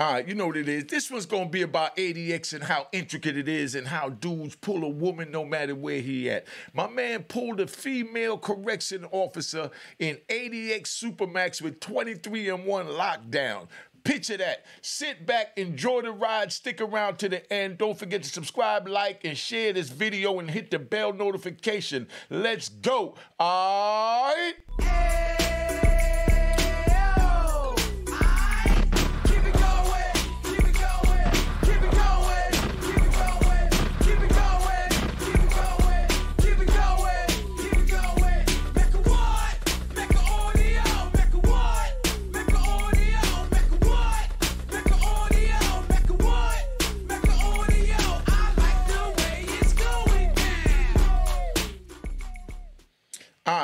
All right, you know what it is. This one's gonna be about ADX and how intricate it is and how dudes pull a woman no matter where he at. My man pulled a female correction officer in ADX Supermax with 23 and 1 lockdown. Picture that. Sit back, enjoy the ride, stick around to the end. Don't forget to subscribe, like, and share this video and hit the bell notification. Let's go. All right.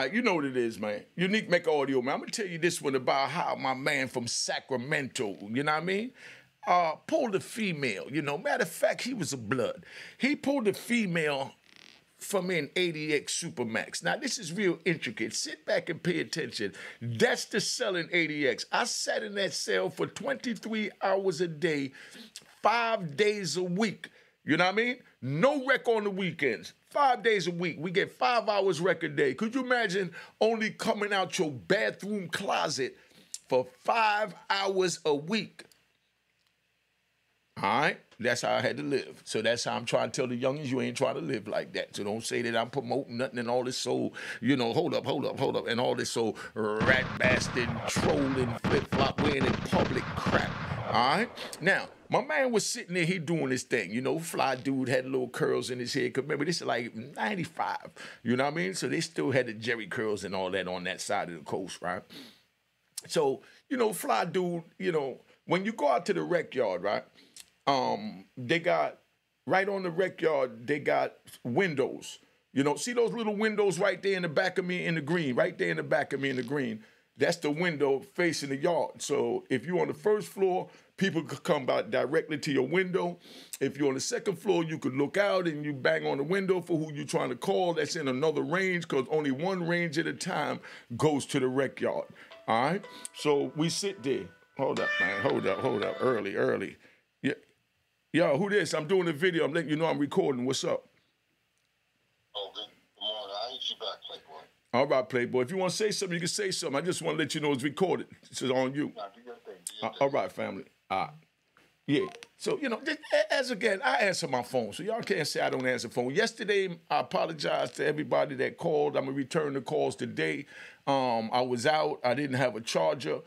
Right, you know what it is, man. Unique Mecca Audio, man. I'm gonna tell you this one about how my man from Sacramento, you know what I mean? Uh, pulled a female, you know. Matter of fact, he was a blood. He pulled a female from an ADX Supermax. Now, this is real intricate. Sit back and pay attention. That's the selling ADX. I sat in that cell for 23 hours a day, five days a week. You know what I mean? No rec on the weekends. Five days a week. We get five hours rec a day. Could you imagine only coming out your bathroom closet for five hours a week? All right? That's how I had to live. So that's how I'm trying to tell the youngins you ain't trying to live like that. So don't say that I'm promoting nothing and all this so, you know, hold up, hold up, hold up, and all this so rat bastard, trolling, flip flop, wearing in public crap. All right? Now, my man was sitting there, he doing his thing. You know, fly dude had little curls in his head. Cause remember, this is like 95. You know what I mean? So they still had the Jerry curls and all that on that side of the coast, right? So, you know, fly dude, you know, when you go out to the rec yard, right? Um, they got right on the rec yard, they got windows. You know, see those little windows right there in the back of me in the green, right there in the back of me in the green. That's the window facing the yard. So if you're on the first floor, people could come by directly to your window. If you're on the second floor, you could look out and you bang on the window for who you're trying to call. That's in another range because only one range at a time goes to the rec yard. All right. So we sit there. Hold up, man. Hold up. Hold up. Early, early. Yeah. Yo, who this? I'm doing a video. I'm letting you know I'm recording. What's up? Oh, good morning. I ain't you back, Playboy. All right, Playboy. If you want to say something, you can say something. I just want to let you know it's recorded. It's on you. Now, do your thing. Do your Uh, all right, family. All right. Yeah. So, you know, as again, I answer my phone. So y'all can't say I don't answer phone. Yesterday, I apologize to everybody that called. I'm gonna return the calls today. Um, I was out, I didn't have a charger,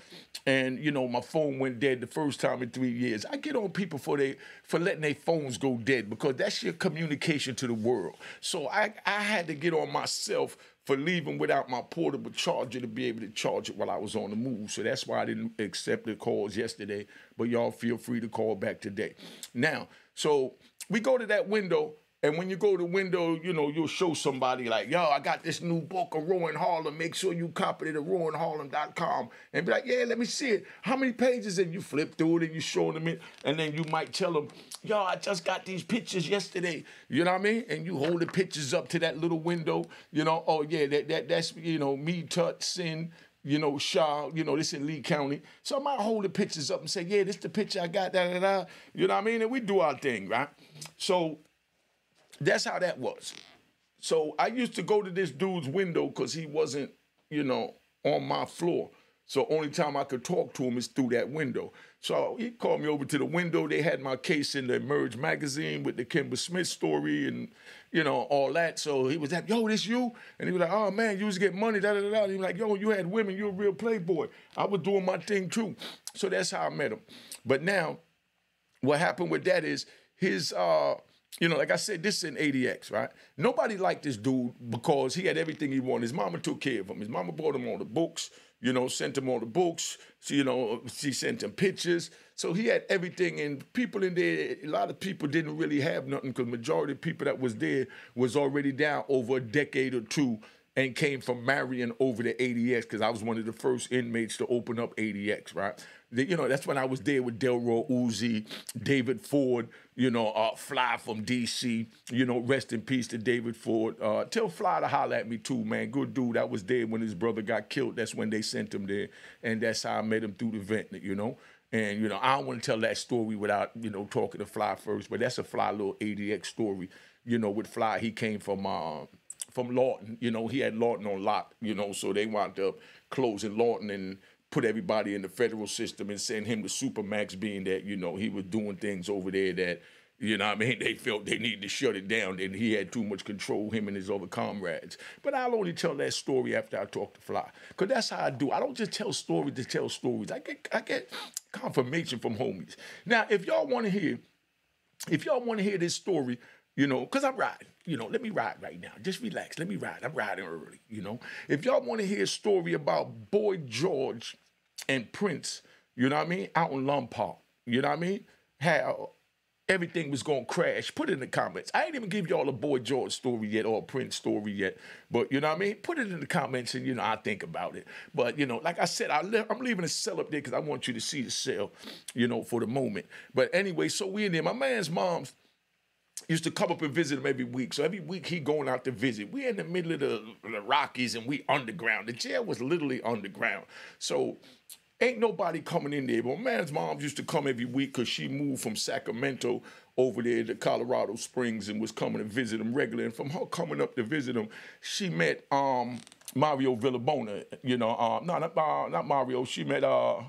and you know, my phone went dead the first time in three years. I get on people for they for letting their phones go dead because that's your communication to the world. So I, I had to get on myself for leaving without my portable charger to be able to charge it while I was on the move. So that's why I didn't accept the calls yesterday. But y'all feel free to call back today. Now, so we go to that window. And when you go to window, you know, you'll show somebody like, yo, I got this new book of Rowan Harlem. Make sure you copy it at rowanharlem.com. And be like, yeah, let me see it. How many pages? And you flip through it and you show them it. And then you might tell them, yo, I just got these pictures yesterday. You know what I mean? And you hold the pictures up to that little window. You know, oh, yeah, that, that that's, you know, me, Tut, Sin, you know, Shaw, you know, this in Lee County. So I might hold the pictures up and say, yeah, this the picture I got, da, da, da. You know what I mean? And we do our thing, right? So that's how that was. So I used to go to this dude's window because he wasn't, you know, on my floor. So only time I could talk to him is through that window. So he called me over to the window. They had my case in the Emerge magazine with the Kemba Smith story and, you know, all that. So he was like, yo, this you? And he was like, oh man, you was getting money, da da da. da. He was like, yo, you had women, You're a real playboy. I was doing my thing too. So that's how I met him. But now, what happened with that is his uh you know, like I said, this is an ADX, right? Nobody liked this dude because he had everything he wanted. His mama took care of him. His mama bought him all the books, you know, sent him all the books. So, you know, she sent him pictures. So he had everything. And people in there, a lot of people didn't really have nothing because majority of people that was there was already down over a decade or two and came from Marion over to ADX because I was one of the first inmates to open up ADX, right? The- you know, that's when I was there with Delroy Uzi, David Ford, you know, uh, Fly from DC, you know, rest in peace to David Ford. Uh, tell Fly to holler at me too, man. Good dude. I was there when his brother got killed. That's when they sent him there. And that's how I met him through the vent, you know? And you know, I don't want to tell that story without you know talking to Fly first, but that's a Fly little ADX story. You know, with Fly, he came from uh, from Lorton. You know, he had Lorton on lock. You know, so they wound up closing Lorton and put everybody in the federal system and send him to Supermax, being that you know he was doing things over there that you know I mean? They felt they needed to shut it down and he had too much control, him and his other comrades. But I'll only tell that story after I talk to Fly. Because that's how I do. I don't just tell stories to tell stories. I get I get confirmation from homies. Now, if y'all want to hear, if y'all want to hear this story, you know, because I'm riding. You know, let me ride right now. Just relax. Let me ride. I'm riding early, you know. If y'all want to hear a story about Boy George and Prince, you know what I mean, out in Lompoc, you know what I mean? How uh, everything was gonna crash. Put it in the comments. I ain't even give y'all a Boy George story yet or a Prince story yet, but you know what I mean. Put it in the comments, and you know I think about it. But you know, like I said, I am leaving a cell up there because I want you to see the cell, you know, for the moment. But anyway, so we in there. My man's mom's used to come up and visit him every week. So every week he going out to visit. We in the middle of the, the Rockies and we underground. The jail was literally underground. So Ain't nobody coming in there. But man's mom used to come every week because she moved from Sacramento over there to Colorado Springs and was coming to visit him regularly. And from her coming up to visit him, she met um, Mario Villabona. You know, uh, no, not, uh, not Mario. She met uh,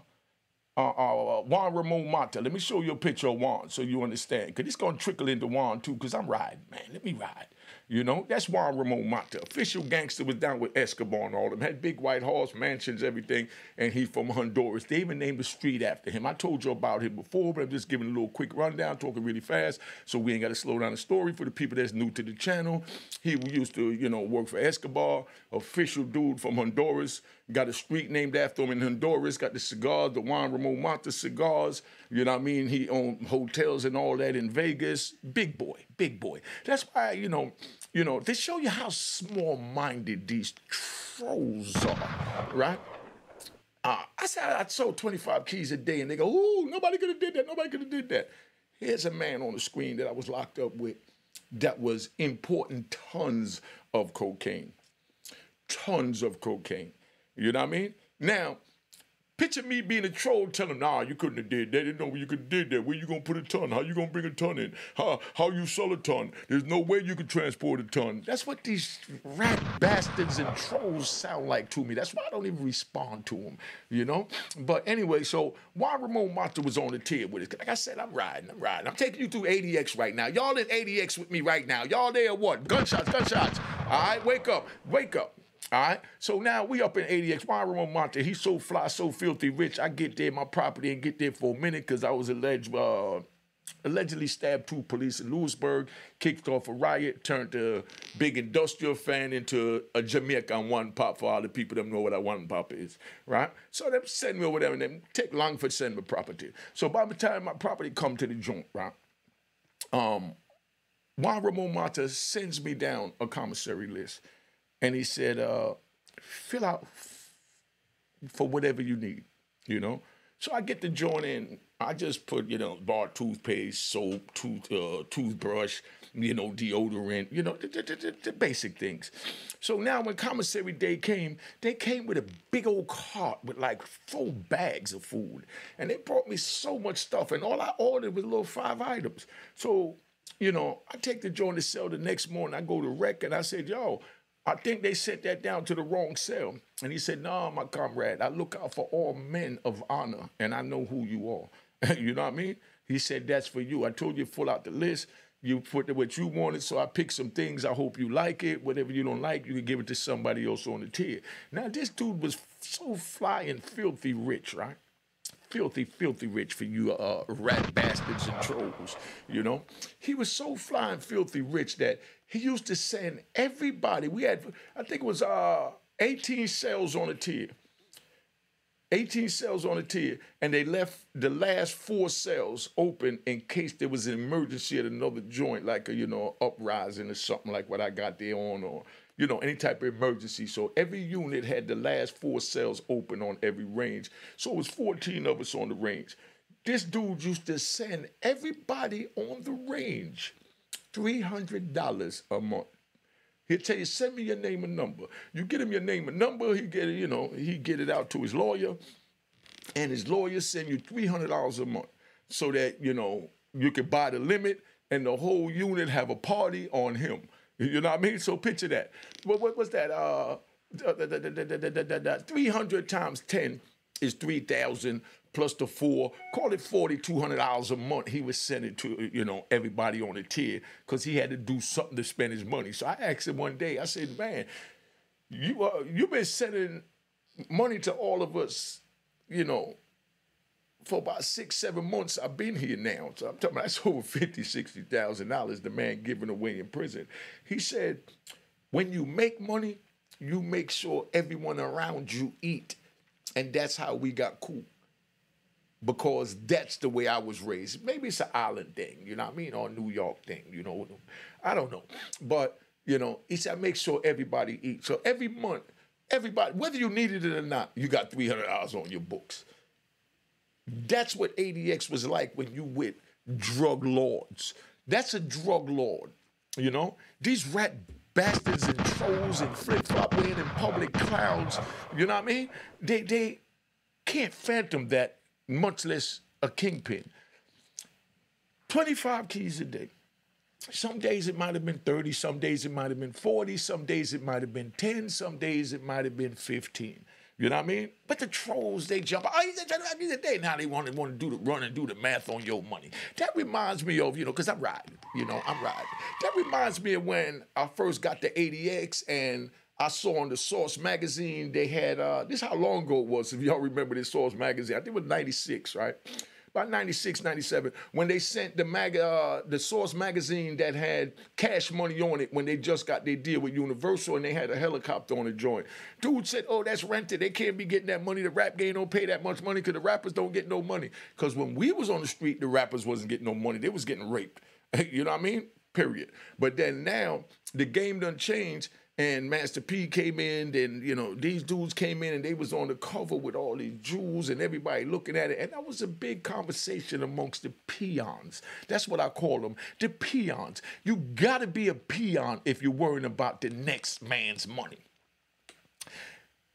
uh, uh, Juan Ramon Mata. Let me show you a picture of Juan so you understand. Because it's going to trickle into Juan too because I'm riding, man. Let me ride. You know, that's Juan Ramon Mata. Official gangster was down with Escobar and all them. Had big white horse, mansions, everything. And he from Honduras. They even named the street after him. I told you about him before, but I'm just giving a little quick rundown, talking really fast, so we ain't got to slow down the story for the people that's new to the channel. He used to, you know, work for Escobar. Official dude from Honduras. Got a street named after him in Honduras. Got the cigars, the Juan Ramon Mata cigars. You know what I mean? He owned hotels and all that in Vegas. Big boy, big boy. That's why, you know, you know, they show you how small-minded these trolls are, right? Uh, I said I sold 25 keys a day, and they go, ooh, nobody could have did that. Nobody could have did that. Here's a man on the screen that I was locked up with that was importing tons of cocaine. Tons of cocaine. You know what I mean? Now, Picture me being a troll telling, them, nah, you couldn't have did that. They didn't know you could have did that. Where you gonna put a ton? How you gonna bring a ton in? How how you sell a ton? There's no way you could transport a ton. That's what these rat bastards and trolls sound like to me. That's why I don't even respond to them, you know? But anyway, so Juan Ramon Mata was on the tier with us. Like I said, I'm riding, I'm riding. I'm taking you through ADX right now. Y'all in ADX with me right now. Y'all there what? Gunshots, gunshots. All right, wake up, wake up. All right. So now we up in ADX. Juan Ramon Mata, he's so fly, so filthy rich. I get there, my property, and get there for a minute because I was alleged, uh, allegedly stabbed two police in Lewisburg, kicked off a riot, turned a big industrial fan into a Jamaica on one pop for all the people that know what a one pop is, right? So they send me over there and then take long for send me property. So by the time my property come to the joint, right? Um, Juan Ramon Mata sends me down a commissary list and he said, uh, fill out for whatever you need, you know. So I get to join in. I just put, you know, bar toothpaste, soap, tooth, uh, toothbrush, you know, deodorant, you know, the, the, the, basic things. So now when commissary day came, they came with a big old cart with like four bags of food. And they brought me so much stuff. And all I ordered was little five items. So, you know, I take the joint to sell the next morning. I go to rec and I said, yo, I think they sent that down to the wrong cell. And he said, Nah, my comrade, I look out for all men of honor, and I know who you are. you know what I mean? He said, That's for you. I told you full out the list. You put what you wanted, so I picked some things. I hope you like it. Whatever you don't like, you can give it to somebody else on the tier. Now, this dude was so fly and filthy rich, right? Filthy, filthy rich for you uh, rat bastards and trolls, you know? He was so flying filthy rich that he used to send everybody, we had, I think it was uh, 18 cells on a tier. 18 cells on a tier, and they left the last four cells open in case there was an emergency at another joint, like a, you know, uprising or something like what I got there on, or you know, any type of emergency. So every unit had the last four cells open on every range. So it was 14 of us on the range. This dude used to send everybody on the range $300 a month. He'll tell you, send me your name and number. You get him your name and number, he get it, you know, he get it out to his lawyer. and his lawyers send you three hundred dollars a month so that you know you could buy the limit and the whole unit have a party on him. You know what I mean? So picture that. What, what was that? Uh, three hundred times ten is three thousand plus the four. Call it forty two hundred dollars a month. He was sending to you know everybody on the tier because he had to do something to spend his money. So I asked him one day. I said, "Man, you uh, you've been sending money to all of us, you know, for about six, seven months. I've been here now. So I'm talking about that's over fifty, sixty thousand dollars the man giving away in prison. He said, when you make money, you make sure everyone around you eat. And that's how we got cool. Because that's the way I was raised. Maybe it's an island thing, you know what I mean? Or New York thing, you know. I don't know. But, you know, he said, make sure everybody eats. So every month, everybody, whether you needed it or not, you got $300 on your books. That's what ADX was like when you with drug lords. That's a drug lord, you know? These rat bastards and trolls and flip flop wearing in public clowns, you know what I mean? They, they can't phantom that, much less a kingpin. 25 keys a day. Some days it might have been 30, some days it might have been 40, some days it might have been 10, some days it might have been 15. You know what I mean? But the trolls, they jump. Oh, they now they want to want to do the run and do the math on your money. That reminds me of you know, cause I'm riding. You know, I'm riding. That reminds me of when I first got the ADX and I saw on the Source magazine they had uh, this how long ago it was. If y'all remember this Source magazine, I think it was '96, right? About 96, 97, when they sent the mag, uh, the Source magazine that had cash money on it when they just got their deal with Universal and they had a helicopter on the joint. Dude said, oh, that's rented. They can't be getting that money. The rap game don't pay that much money because the rappers don't get no money. Because when we was on the street, the rappers wasn't getting no money. They was getting raped. you know what I mean? Period. But then now the game done changed and Master P came in, and you know these dudes came in, and they was on the cover with all these jewels, and everybody looking at it, and that was a big conversation amongst the peons. That's what I call them, the peons. You got to be a peon if you're worrying about the next man's money.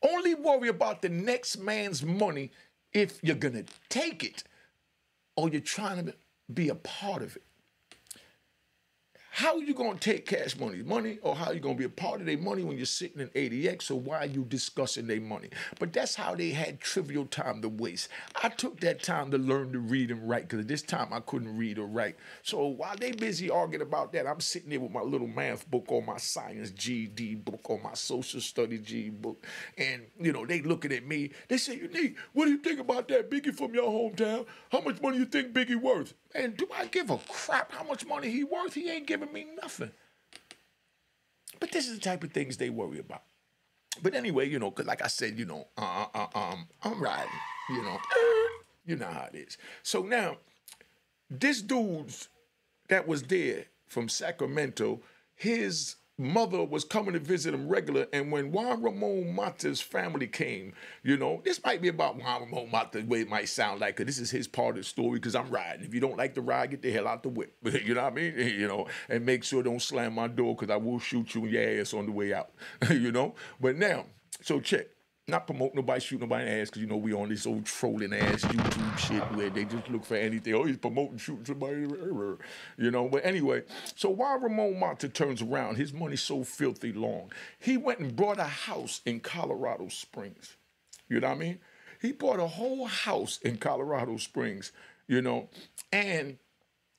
Only worry about the next man's money if you're gonna take it, or you're trying to be a part of it. How are you going to take cash money, money, or how are you going to be a part of their money when you're sitting in ADX, or why are you discussing their money? But that's how they had trivial time to waste. I took that time to learn to read and write, because at this time I couldn't read or write. So while they busy arguing about that, I'm sitting there with my little math book or my science GD book or my social study G book, and, you know, they looking at me. They say, Unique, what do you think about that Biggie from your hometown? How much money you think Biggie worth? And do I give a crap how much money he worth? He ain't giving me nothing. But this is the type of things they worry about. But anyway, you know, because like I said, you know, uh, uh, uh, um, I'm riding, you know, you know how it is. So now, this dude's that was there from Sacramento, his mother was coming to visit him regular. And when Juan Ramon Mata's family came, you know, this might be about Juan Ramon Mata, the way it might sound like, this is his part of the story, because I'm riding. If you don't like the ride, get the hell out the whip. you know what I mean? You know, and make sure don't slam my door, because I will shoot you in your ass on the way out. you know? But now, so check not promote nobody, shoot nobody in the ass, because you know we on this old trolling ass YouTube shit where they just look for anything. Oh, he's promoting shooting somebody, you know. But anyway, so while Ramon Mata turns around, his money's so filthy long. He went and bought a house in Colorado Springs. You know what I mean? He bought a whole house in Colorado Springs, you know, and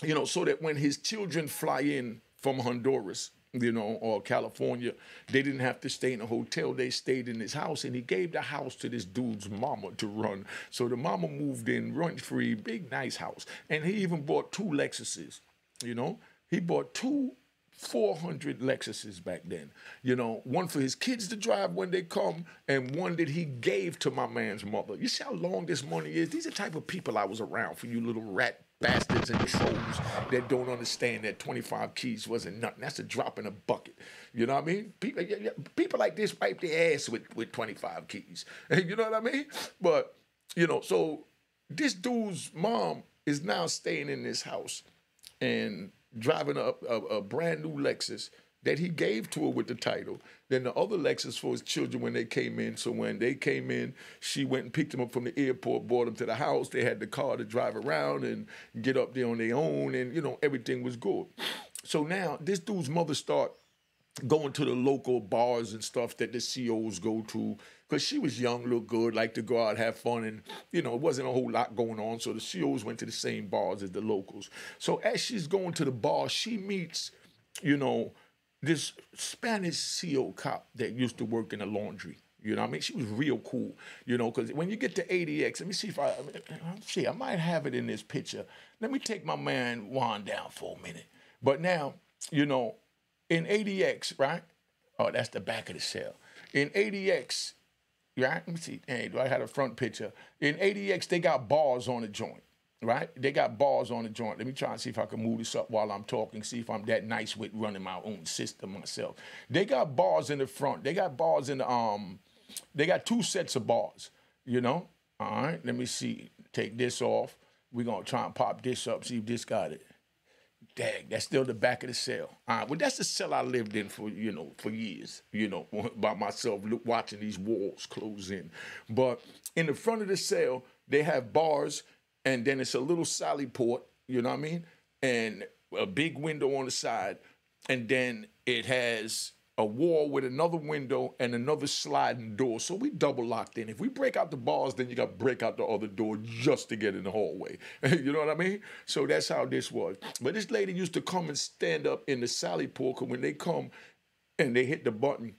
you know, so that when his children fly in from Honduras, you know, or California, they didn't have to stay in a hotel. They stayed in his house, and he gave the house to this dude's mama to run. So the mama moved in rent free, big, nice house. And he even bought two Lexuses, you know. He bought two 400 Lexuses back then. You know, one for his kids to drive when they come, and one that he gave to my man's mother. You see how long this money is? These are the type of people I was around for you little rat bastards and trolls that don't understand that 25 keys wasn't nothing. That's a drop in a bucket. You know what I mean? People, people like this wipe their ass with, with 25 keys. You know what I mean? But, you know, so this dude's mom is now staying in this house and driving a, a, a brand new Lexus that he gave to her with the title. Then the other Lexus for his children when they came in. So when they came in, she went and picked them up from the airport, brought them to the house. They had the car to drive around and get up there on their own, and you know everything was good. So now this dude's mother start going to the local bars and stuff that the COs go to because she was young, looked good, liked to go out, have fun, and you know it wasn't a whole lot going on. So the COs went to the same bars as the locals. So as she's going to the bar, she meets, you know, this Spanish CO cop that used to work in the laundry. You know, what I mean, she was real cool. You know, because when you get to ADX, let me see if I, see, I might have it in this picture. Let me take my man Juan down for a minute. But now, you know, in ADX, right? Oh, that's the back of the cell. In ADX, right? Let me see. Hey, do I have a front picture? In ADX, they got bars on the joint, right? They got bars on the joint. Let me try and see if I can move this up while I'm talking, see if I'm that nice with running my own system myself. They got bars in the front. They got bars in the, um, they got two sets of bars, you know? All right, let me see. Take this off. We're to try and pop this up, see if this got it. Dang, that's still the back of the cell. All right, well, that's the cell I lived in for you know for years. You know, by myself, watching these walls close in. But in the front of the cell, they have bars, and then it's a little sally port. You know what I mean? And a big window on the side, and then it has a wall with another window and another sliding door. So we double locked in. If we break out the bars, then you got to break out the other door just to get in the hallway. you know what I mean? So that's how this was. But this lady used to come and stand up in the Sally Porker when they come and they hit the button.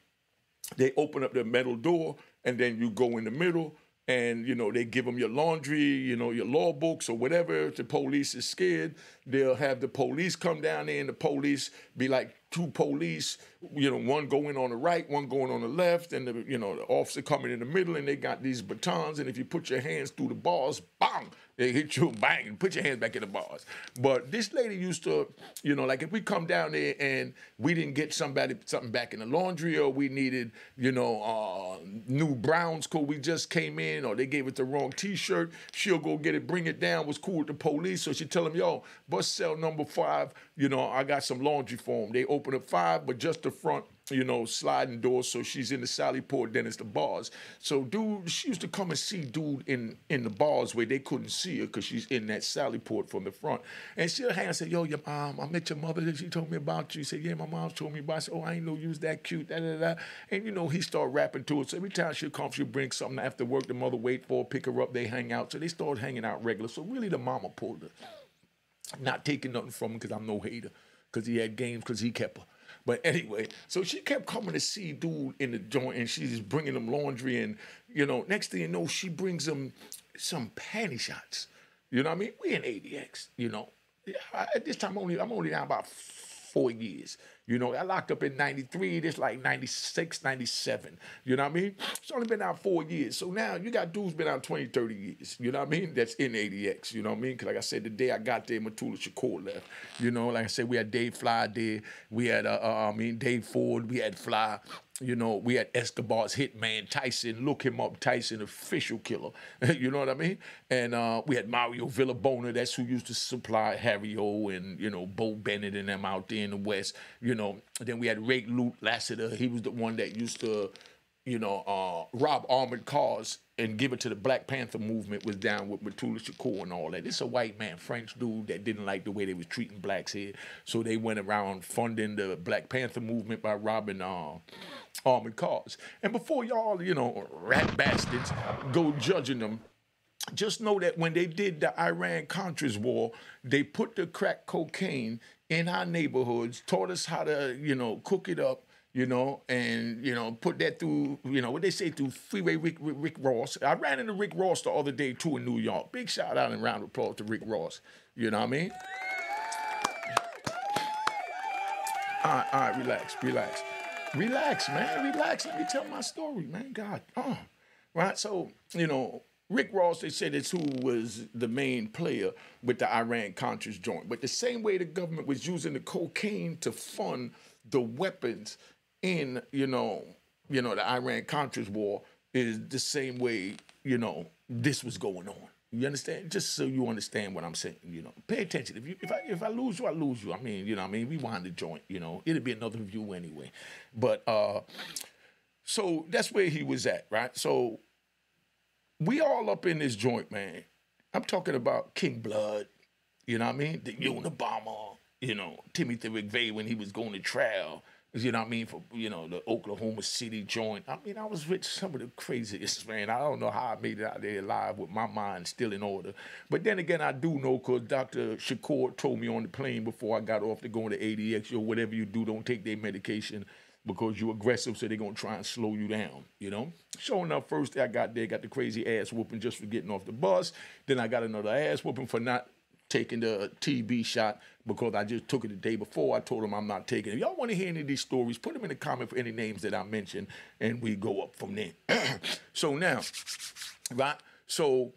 They open up the metal door and then you go in the middle and you know they give them your laundry, you know your law books or whatever. If the police is scared, they'll have the police come down there, and the police be like two police, you know, one going on the right, one going on the left, and the you know the officer coming in the middle, and they got these batons, and if you put your hands through the bars, bang, they hit you, bang, and put your hands back in the bars. But this lady used to, you know, like if we come down there and we didn't get somebody something back in the laundry, or we needed, you know, uh, new Browns coat, we just came in, or they gave it the wrong T-shirt, she'll go get it, bring it down. Was cool with the police, so she tell them, yo, bus cell number five, you know, I got some laundry for them. They open up five, but just the front you know, sliding door. So she's in the Sally Port, then it's the bars. So dude, she used to come and see dude in in the bars where they couldn't see her because she's in that Sally Port from the front. And she'll hang and say, yo, your mom, I met your mother. She told me about you. He said, yeah, my mom told me about you. I said, oh, I ain't know you was that cute. Da, da, da. And you know, he start rapping to her. So every time she'll come, she'll bring something after work. The mother wait for her, pick her up. They hang out. So they start hanging out regular. So really, the mama pulled her. Not taking nothing from him because I'm no hater. Because he had games because he kept her. But anyway, so she kept coming to see dude in the joint, and she's bringing him laundry, and you know, next thing you know, she brings him some panty shots. You know what I mean? We in ADX. You know, at this time, only I'm only down about four years. You know, I locked up in 93, this like 96, 97. You know what I mean? It's only been out four years. So now you got dudes been out 20, 30 years. You know what I mean? That's in ADX. You know what I mean? Because like I said, the day I got there, Mutulu Shakur left. You know, like I said, we had Dave Fly there. We had, uh, uh, I mean, Dave Ford. We had Fly. You know, we had Escobar's hitman, Tyson, look him up, Tyson, official killer. you know what I mean? And uh, we had Mario Villabona, that's who used to supply Harry O and, you know, Bo Bennett and them out there in the West. You know, then we had Ray Luc Levasseur. He was the one that used to, you know, uh, rob armored cars and give it to the Black Panther movement was down with Mutulu Shakur and all that. It's a white man, French dude that didn't like the way they was treating blacks here. So they went around funding the Black Panther movement by robbing uh, armored cars. And before y'all, you know, rat bastards go judging them, just know that when they did the Iran Contras war, they put the crack cocaine in our neighborhoods, taught us how to, you know, cook it up, you know, and you know, put that through, you know, what they say through Freeway Rick, Rick, Rick Ross. I ran into Rick Ross the other day too in New York. Big shout out and round of applause to Rick Ross. You know what I mean? All right, all right, relax, relax. Relax, man, relax. Let me tell my story, man. God, oh, right. So, you know, Rick Ross, they said it's who was the main player with the Iran Contras joint. But the same way the government was using the cocaine to fund the weapons in, you know, you know, the Iran Contras war is the same way, you know, this was going on. You understand? Just so you understand what I'm saying, you know. Pay attention. If you if I if I lose you, I lose you. I mean, you know, I mean, rewind the joint, you know. It'll be another view anyway. But uh so that's where he was at, right? So we all up in this joint, man. I'm talking about King Blood, you know what I mean? The Unabomber, you know, Timothy McVeigh when he was going to trial. You know what I mean? For you know, the Oklahoma City joint. I mean, I was with some of the craziest, man. I don't know how I made it out there alive with my mind still in order. But then again, I do know because Dr. Shakur told me on the plane before I got off to go into ADX, or whatever you do, don't take their medication because you're aggressive, so they're gonna try and slow you down, you know? Sure enough, first day I got there, got the crazy ass whooping just for getting off the bus. Then I got another ass whooping for not taking the TB shot because I just took it the day before. I told them I'm not taking it. If y'all want to hear any of these stories, put them in the comment for any names that I mentioned, and we go up from there. so now, right? So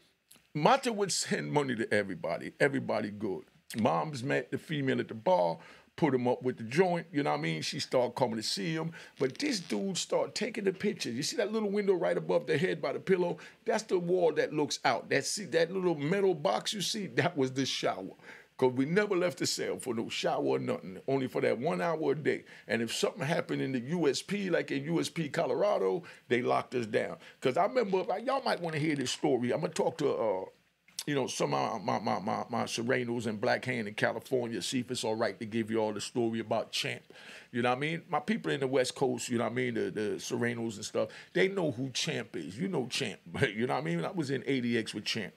Mata would send money to everybody. Everybody good. Mom's met the female at the bar put him up with the joint, you know what I mean? She started coming to see him. But this dude started taking the pictures. You see that little window right above the head by the pillow? That's the wall that looks out. That see that little metal box you see? That was the shower. Cause we never left the cell for no shower or nothing, only for that one hour a day. And if something happened in the USP, like in USP Colorado, they locked us down. Cause I remember, y'all might want to hear this story. I'm gonna talk to uh, you know, some of my my my, my Sureños and Black Hand in California, see if it's all right to give you all the story about Champ. You know what I mean? My people in the West Coast, you know what I mean, the, the Sureños and stuff, they know who Champ is. You know Champ. You know what I mean? I was in ADX with Champ.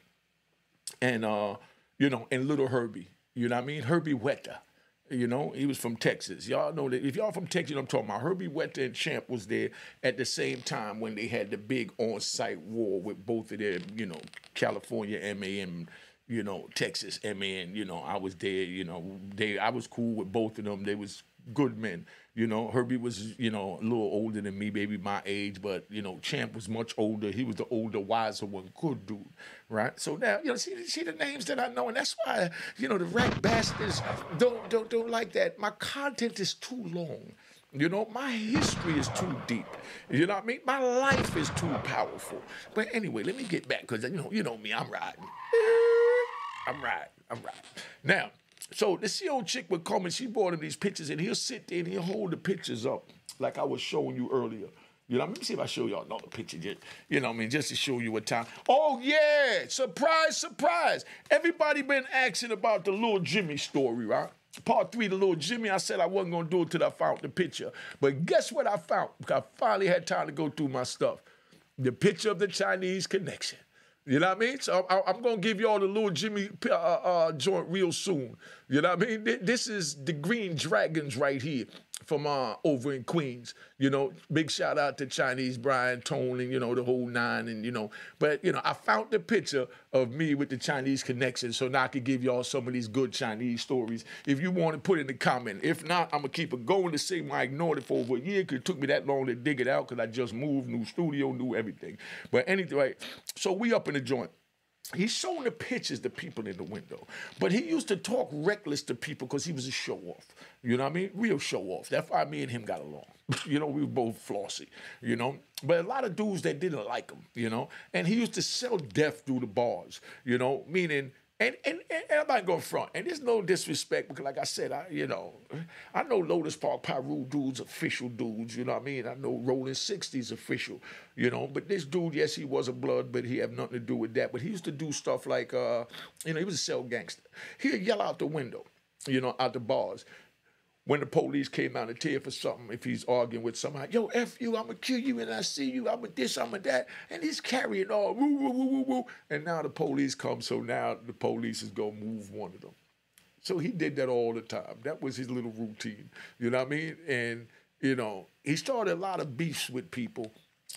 And uh, you know, and little Herbie. You know what I mean? Herbie Weta. You know, he was from Texas. Y'all know that if y'all from Texas, you know I'm talking about. Herbie Weta and Champ was there at the same time when they had the big on-site war with both of their, you know, California MA and you know Texas MA. And you know, I was there. You know, they I was cool with both of them. They was good men. You know, Herbie was, you know, a little older than me, maybe my age, but you know, Champ was much older. He was the older, wiser one, good dude, right? So now, you know, see, see the names that I know, and that's why, you know, the rat bastards don't don't don't like that. My content is too long. You know, my history is too deep. You know what I mean? My life is too powerful. But anyway, let me get back because you know, you know me, I'm riding. I'm riding. I'm riding. Now, so this old chick would come and she brought him these pictures and he'll sit there and he'll hold the pictures up like I was showing you earlier. You know, let me see if I show y'all another picture. Just, you know, I mean, just to show you what time. Oh yeah, surprise, surprise! Everybody been asking about the little Jimmy story, right? Part three, the little Jimmy. I said I wasn't gonna do it till I found the picture, but guess what I found? I finally had time to go through my stuff. The picture of the Chinese connection. You know what I mean? So I, am gonna give you all the little Jimmy uh, uh, joint real soon. You know what I mean? This is the Green Dragons right here from uh, over in Queens. You know, big shout out to Chinese Brian Tone and you know the whole nine and you know. But you know, I found the picture of me with the Chinese connection, so now I can give y'all some of these good Chinese stories. If you want to put in the comment, if not, I'm gonna keep it going to say I ignored it for over a year because it took me that long to dig it out because I just moved, new studio, new everything. But anyway, so we up in the joint. He's showing the pictures to people in the window. But he used to talk reckless to people because he was a show off. You know what I mean? Real show off. That's why me and him got along. you know, we were both flossy, you know. But a lot of dudes that didn't like him, you know. And he used to sell death through the bars, you know, meaning and, and, and I'm not going front. And there's no disrespect because, like I said, I you know, I know Lueders Park Piru dudes, official dudes. You know what I mean? I know Rolling 60s official. You know, but this dude, yes, he was a blood, but he had nothing to do with that. But he used to do stuff like, uh, you know, he was a cell gangster. He'd yell out the window, you know, out the bars when the police came out to tear for something, if he's arguing with somebody, yo, F you, I'm gonna kill you, and I see you, I'm a this, I'm a that, and he's carrying all, woo, woo, woo, woo, woo. And now the police come, so now the police is gonna move one of them. So he did that all the time. That was his little routine. You know what I mean? And, you know, he started a lot of beefs with people.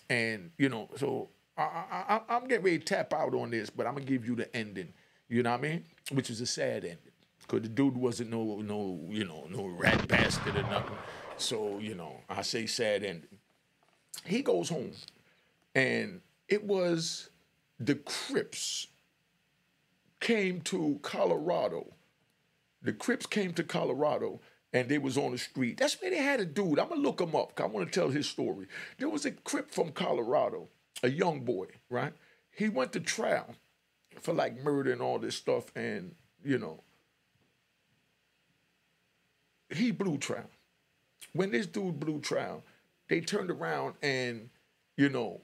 And, you know, so I, I, I'm getting ready to tap out on this, but I'm gonna give you the ending. You know what I mean? Which is a sad ending. Cause the dude wasn't no no you know no rat bastard or nothing. So you know I say sad ending. He goes home, and it was the Crips came to Colorado. The Crips came to Colorado and they was on the street. That's where they had a dude. I'm gonna look him up. I want to tell his story. There was a Crip from Colorado, a young boy, right? He went to trial for like murder and all this stuff, and you know, he blew trial. When this dude blew trial, they turned around and, you know,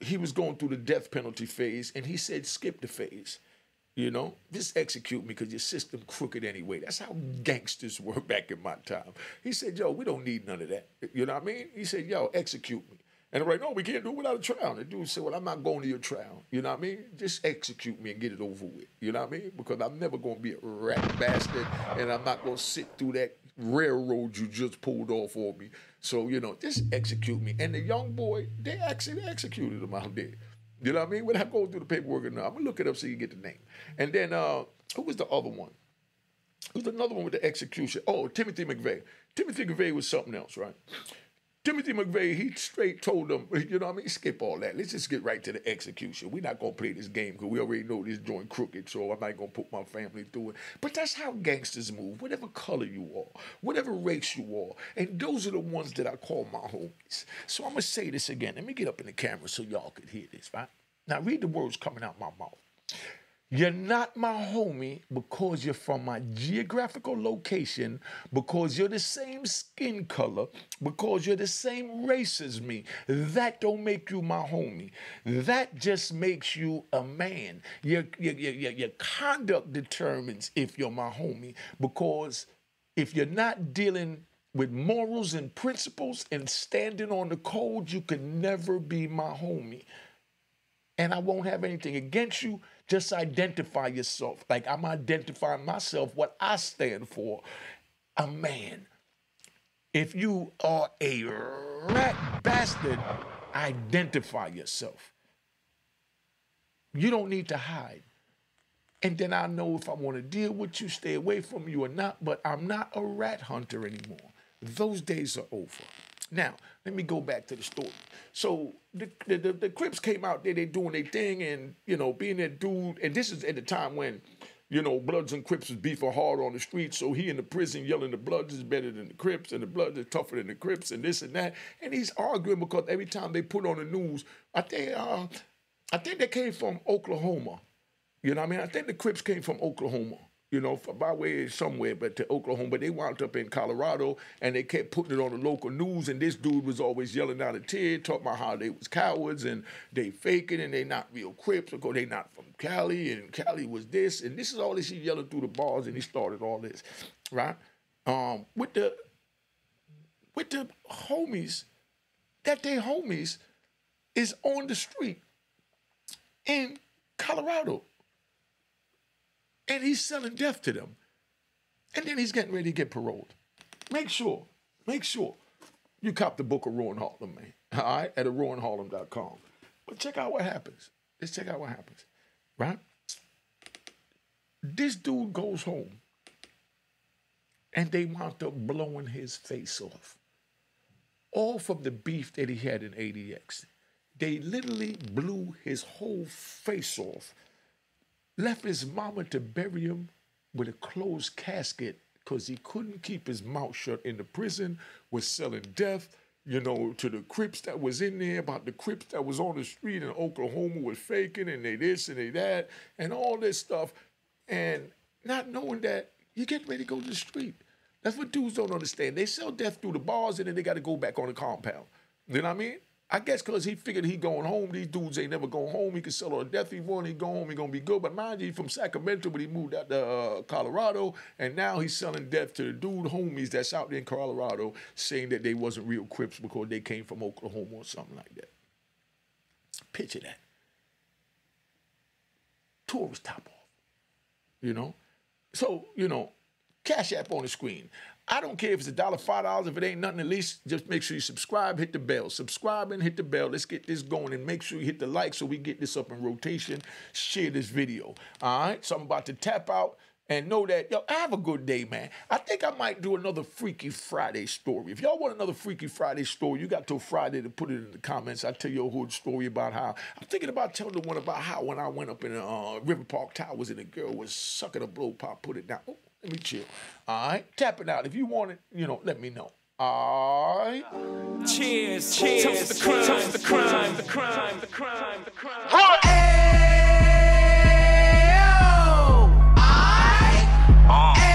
he was going through the death penalty phase, and he said, skip the phase. You know, just execute me because your system crooked anyway. That's how gangsters were back in my time. He said, yo, we don't need none of that. You know what I mean? He said, yo, execute me. And they're like, no, we can't do it without a trial. And the dude said, well, I'm not going to your trial. You know what I mean? Just execute me and get it over with. You know what I mean? Because I'm never going to be a rat bastard, and I'm not going to sit through that railroad you just pulled off on me. So, you know, just execute me. And the young boy, they actually executed him out there. You know what I mean? Without going through the paperwork or not. I'm going to look it up so you get the name. And then, uh, who was the other one? Who's another one with the execution? Oh, Timothy McVeigh. Timothy McVeigh was something else, right? Timothy McVeigh, he straight told them, you know what I mean? Skip all that. Let's just get right to the execution. We're not going to play this game because we already know this joint crooked, so I'm not going to put my family through it. But that's how gangsters move, whatever color you are, whatever race you are. And those are the ones that I call my homies. So I'm going to say this again. Let me get up in the camera so y'all can hear this, right? Now, read the words coming out my mouth. You're not my homie because you're from my geographical location, because you're the same skin color, because you're the same race as me. That don't make you my homie. That just makes you a man. Your, your, your, your conduct determines if you're my homie, because if you're not dealing with morals and principles and standing on the code, you can never be my homie. And I won't have anything against you just identify yourself. Like I'm identifying myself, what I stand for. A man. If you are a rat bastard, identify yourself. You don't need to hide. And then I know if I want to deal with you, stay away from you or not, but I'm not a rat hunter anymore. Those days are over. Now, let me go back to the story. So the the, the, the Crips came out there, they doing their thing, and you know, being that dude, and this is at the time when, you know, Bloods and Crips was beefing hard on the streets. So he in the prison yelling the Bloods is better than the Crips, and the Bloods is tougher than the Crips, and this and that. And he's arguing because every time they put on the news, I think uh, I think they came from Oklahoma. You know what I mean? I think the Crips came from Oklahoma you know, by way somewhere, but to Oklahoma. But they wound up in Colorado, and they kept putting it on the local news. And this dude was always yelling out a tear, talking about how they was cowards and they faking and they not real Crips because they not from Cali and Cali was this and this is all this. He yelling through the bars, and he started all this, right? Um, with the with the homies that they homies is on the street in Colorado and he's selling death to them. And then he's getting ready to get paroled. Make sure, make sure you cop the book of Ron Harlem, man. All right, at ronharlem.com. But check out what happens. Let's check out what happens, right? This dude goes home and they wound up blowing his face off. All from the beef that he had in ADX. They literally blew his whole face off left his mama to bury him with a closed casket because he couldn't keep his mouth shut in the prison, was selling death, you know, to the Crips that was in there, about the Crips that was on the street in Oklahoma was faking and they this and they that, and all this stuff. And not knowing that you get ready to go to the street. That's what dudes don't understand. They sell death through the bars and then they got to go back on the compound. You know what I mean? I guess because he figured he going home. These dudes ain't never going home. He could sell on death. He want he go home. He gonna be good. But mind you, he from Sacramento, but he moved out to uh, Colorado, and now he's selling death to the dude homies that's out there in Colorado, saying that they wasn't real Crips because they came from Oklahoma or something like that. Picture that. Tourist top off. You know, so you know, Cash App on the screen. I don't care if it's a dollar, five dollars. If it ain't nothing, at least just make sure you subscribe, hit the bell. Subscribe and hit the bell. Let's get this going and make sure you hit the like so we get this up in rotation. Share this video. All right. So I'm about to tap out and know that, yo, I have a good day, man. I think I might do another Freaky Friday story. If y'all want another Freaky Friday story, you got till Friday to put it in the comments. I'll tell you a hood story about how I'm thinking about telling the one about how when I went up in uh, River Park Towers and the girl was sucking a blow pop, put it down. Oh, let me chill. All right, tap it out. If you want it, you know, let me know. All right. Cheers, cheers, toast the crime, toast the crime, the crime, the crime, the crime. Oh, hey, oh,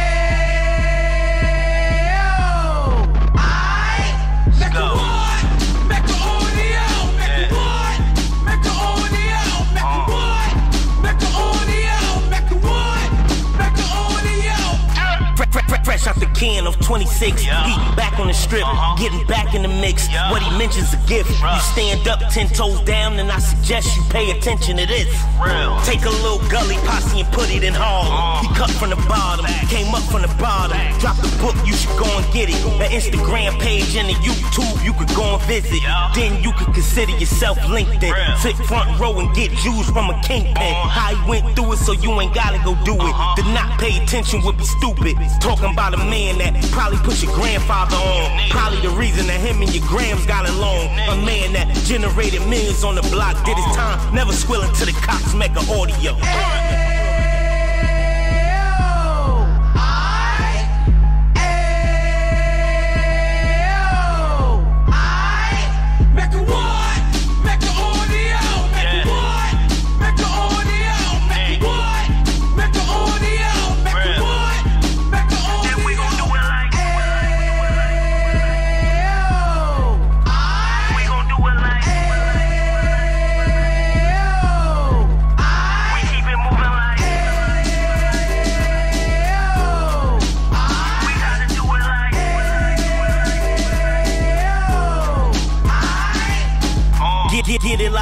The crime. can of 26. He back on the strip, getting back in the mix. What he mentions a gift. You stand up ten toes down, and I suggest you pay attention to this. Real. Take a little gully posse and put it in Harlem. He cut from the bottom, came up from the bottom. Drop the book, you should go and get it. The Instagram page and the YouTube, you could go and visit. Then you could consider yourself linked LinkedIn. Sit front row and get Jews from a kingpin. How he went through it, so you ain't gotta go do it. To not pay attention would be stupid. Talking about a man that probably put your grandfather on. Probably the reason that him and your grams got along. A man that generated millions on the block, did his time, never squilling to the cops make an audio. Get,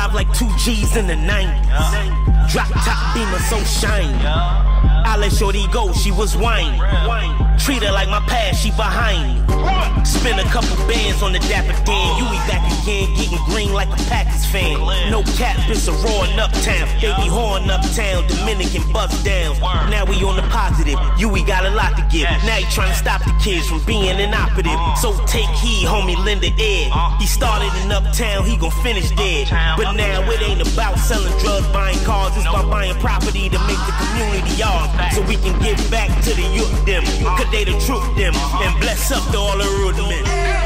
live like two G's in the 90s. Drop top beamer so shiny. I let Shorty go, she was wine. Treat her like my past, she behind. Spend a couple bands on the Dapper Dan. You be back again, getting green like a Packers fan. No cap, it's a raw in uptown. Baby horn uptown, Dominican bust down. Now we on the positive, you we got a lot to give. Now he trying to stop the kids from being inoperative. So take heed, homie, lend it Ed. He started in uptown, he gon' finish dead. But now it ain't about selling drugs, buying cars, it's about buying property to make the community ours. So we can give back to the youth them. Cause they the truth them. And bless up to all the world men.